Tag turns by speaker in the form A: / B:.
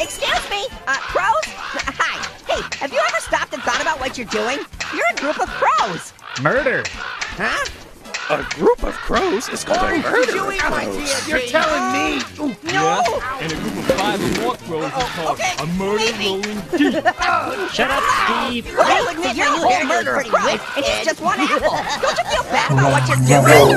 A: Excuse me, uh, crows? Hi. Hey, have you ever stopped and thought about what you're doing? You're a group of crows.
B: Murder.
A: Huh?
C: A group of crows is called a murder
D: You eat my
E: You're telling me?
A: No!
F: And a group of five or more crows is oh, called
A: okay,
F: a murder
A: leave
F: deep.
B: Shut up, Steve.
A: Well, well, look, you're your whole murder of crows. It's just one apple. Don't you feel bad about what you're doing?